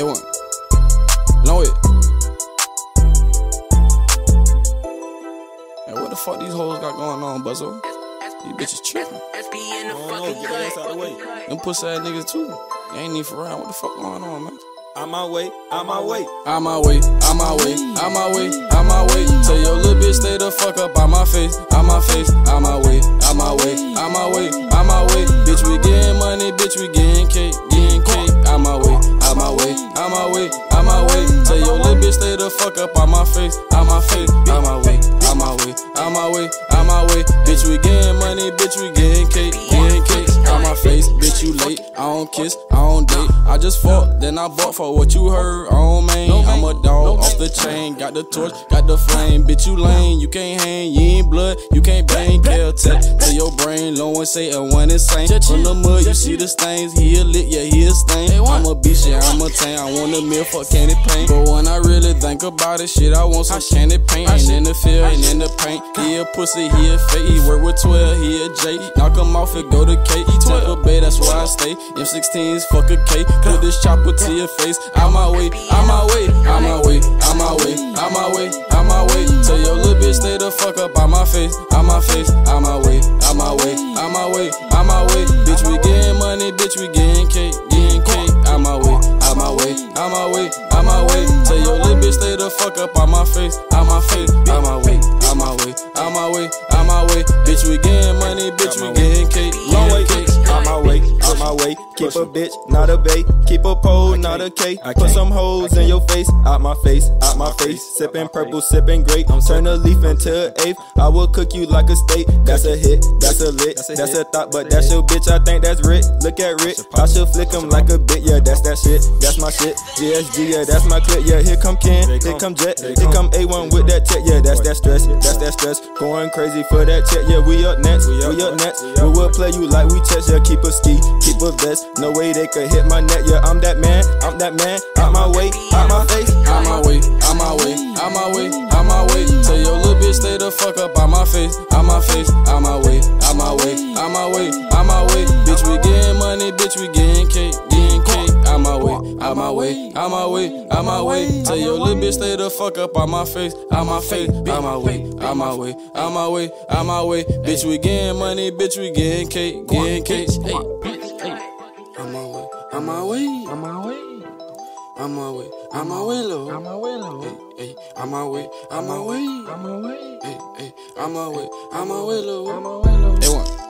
It one. Know it. Hey, what the fuck these hoes got going on, Buzzo? These bitches tripping. SB in the I don't know, get your ass out the way. Them pussy ass niggas too. They ain't even for round. What the fuck going on, man? Out my way, out my way. On my way, on my way, on my way, on my way. Tell your little bitch stay the fuck up on my face, on my face, on my way, on my way, on my way, on my way, on my way. Tell your little bitch stay the fuck up on my face, on my face, on my way, on my way, on my way, on my way. Bitch, we getting money, bitch, we getting cake, getting cake. On my face, bitch, you late. I don't kiss, I don't date. I just fought, then I bought for what you heard. I don't main. I'm a dog off the chain. Got the torch, got the flame. Bitch, you lame. You can't hang. You ain't blood. You can't bang. Kill tech to your brain. Low and say a one insane. From the mud, you see the stains. He a lit, yeah, he a stain. I'm a beast, yeah, I'm a tame. I want a meal for candy paint. But when I really think about it, shit, I want some candy paint. Ain't in the field, ain't in the paint. He a pussy, he a fake. He work with 12, he a J. Knock him off and go to K. Tampa Bay, that's where I stay. M16s, fuck a K. Put this chopper to your face. Out my way, out my way, out my way, out my way, out my way, out my way. Tell your little bitch stay the fuck up out my face, out my face, out my way, out my way, out my way, out my way. Bitch, we getting money, bitch, we getting cake, getting cake. Out my way, out my way, out my way, out my way. Tell your little bitch stay the fuck up out my face, out my face, out my way, out my way, out my way, out my way. Bitch, we getting money, bitch, we way. Keep a bitch, not a bait. Keep a pole, not a K. Put some hoes in your face, out my face, out my face. Sipping purple, sipping grape. Turn a leaf into an eighth. I will cook you like a steak. That's a hit, that's a lit, that's a thought, but that's your bitch. I think that's Rick. Look at Rick. I should flick him like a bit. Yeah, that's that shit. That's my shit. GSG, yeah, that's my clip. Yeah, here come Ken, here come Jet, here come A1 with that tech. Yeah, that's that stress, that's that stress. Going crazy for that check. Yeah, we up next, we up next. We will play you like we chess. Yeah, keep a ski, keep a vest. No way they could hit my net. Yeah, I'm that man, I'm that man. Out my way, out my face. Out my way, out my way, out my way, out my way. Tell your little bitch stay the fuck up out my face, out my face, out my way, out my way, out my way, out my way. Bitch, we getting money, bitch, we getting cake, getting cake. Out my way, out my way, out my way, out my way. Tell your little bitch stay the fuck up out my face, out my face, out my way, out my way, out my way, out my way. Bitch, we getting money, bitch, we getting cake, getting cake. Hey, hey. On on my way, on my way. On my way, on my way, low. On my way, low. Hey, hey, on my way, on my way, on my way. Hey, hey, on my way, on my way, low. On my way, low. It one,